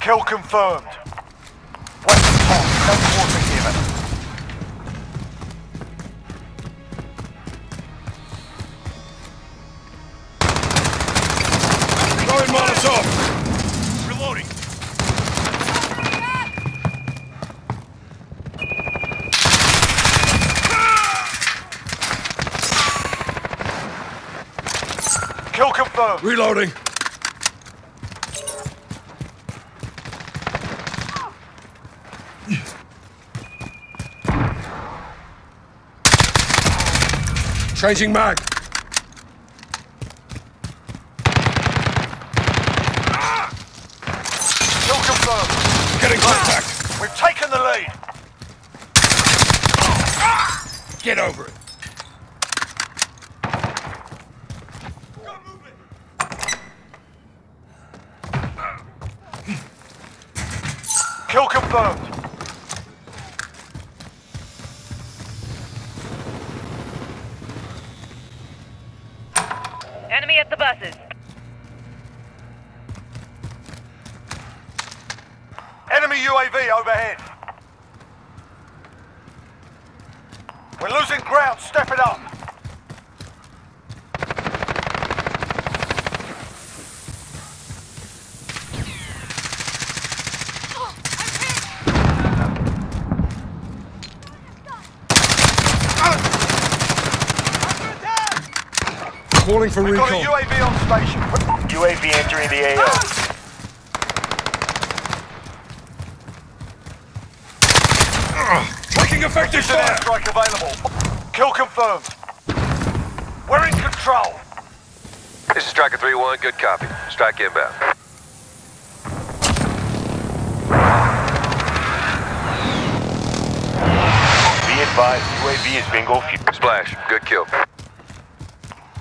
Kill confirmed. Kill confirmed. Reloading. Changing mag. Kill confirmed. Getting contact. We've taken the lead. Get over it. Kill confirmed. Enemy at the buses. Enemy UAV overhead. We're losing ground. Step it up. Calling for We've got a. UAV on station. UAV entering the AO. Ah! Taking effective fire. airstrike available. Kill confirmed. We're in control. This is Striker 3-1, good copy. Strike inbound. Be advised, UAV is bingo fuel. Splash, good kill.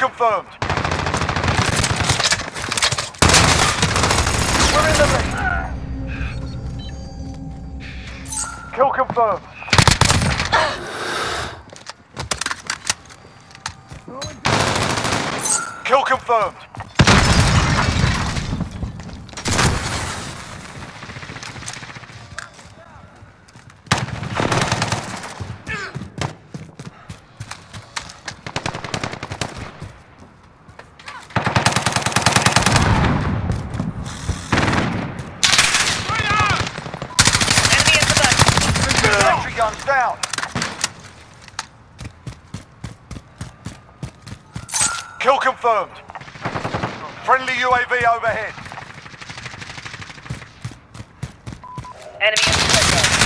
confirmed. We're in the lead. Kill confirmed. Kill confirmed. Enemy at the buses. Sentry guns down. Kill confirmed. Friendly UAV overhead. Enemy the.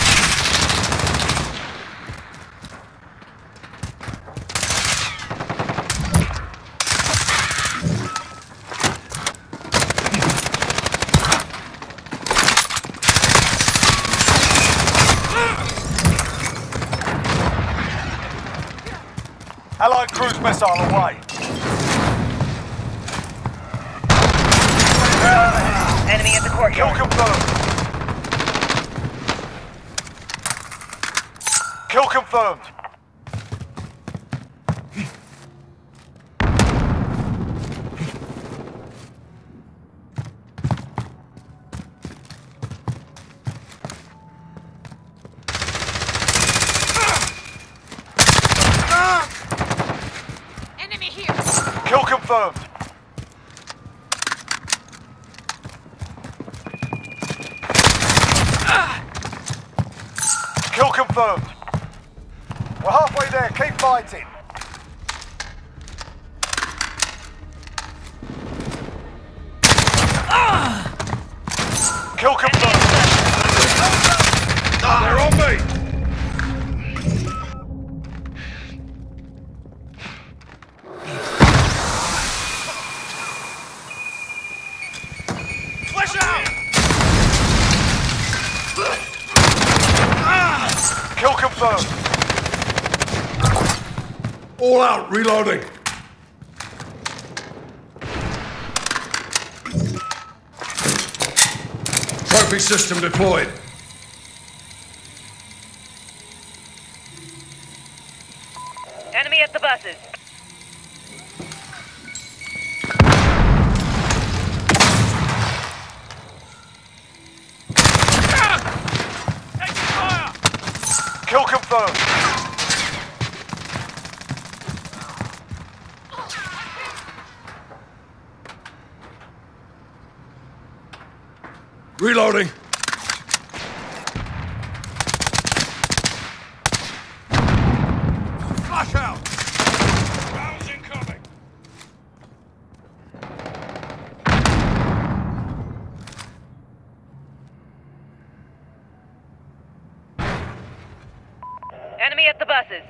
Allied cruise missile away. Enemy at the Kill confirmed. Kill confirmed. Kill confirmed. Confirmed. halfway there. Keep fighting. Kill confirmed. in They're on me! All out, reloading. Trophy system deployed. Enemy at the buses. Confirmed. Reloading. Enemy at the buses.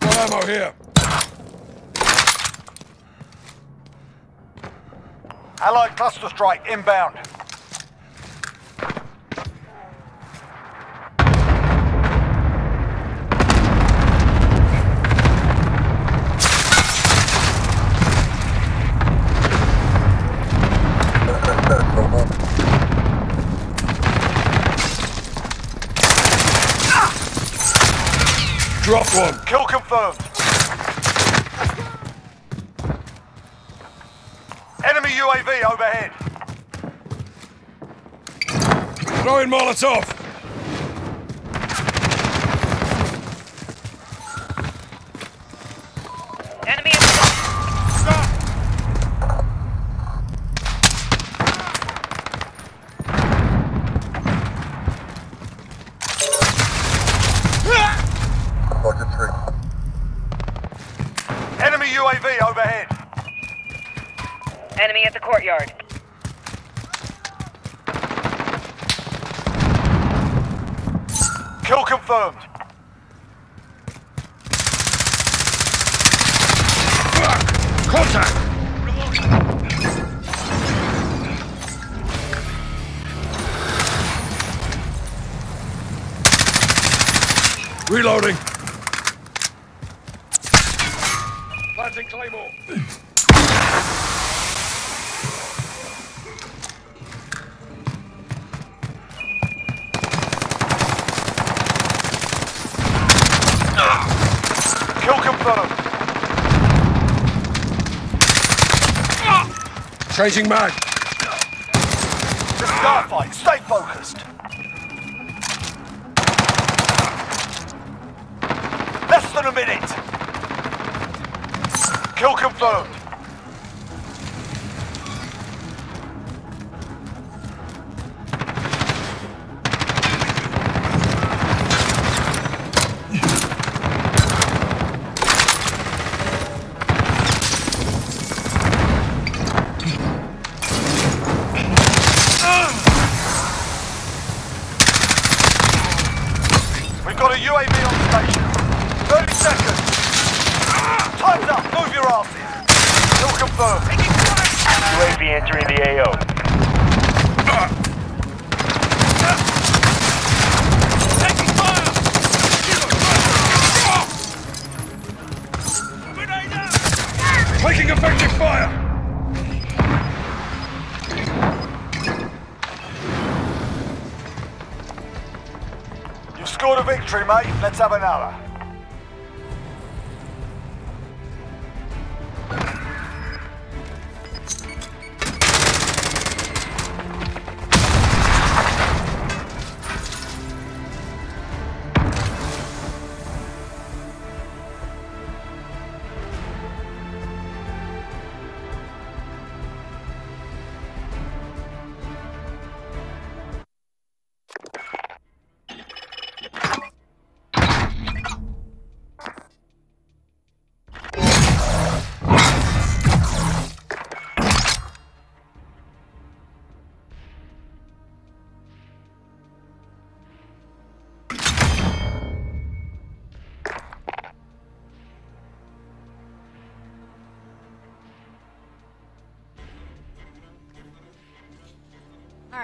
Got ammo here. Allied cluster strike inbound. Drop one. Kill confirmed. Enemy UAV overhead. Throwing Molotov. Enemy at the buses. Enemy UAV overhead. Enemy at the courtyard. Kill confirmed. Fuck! Contact! Reloading. Planting Claymore. Confirmed. Changing mag. It's starfight. Stay focused. Less than a minute. Kill confirmed. Asses. Kill confirmed. UAV entering the AO. You've scored a victory, mate. Let's have another.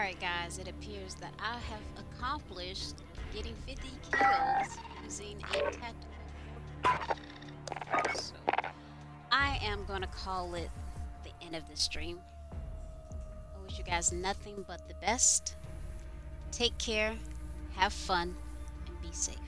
Alright guys, it appears that I have accomplished getting 50 kills using a tactical So, I am going to call it the end of the stream. I wish you guys nothing but the best. Take care, have fun, and be safe.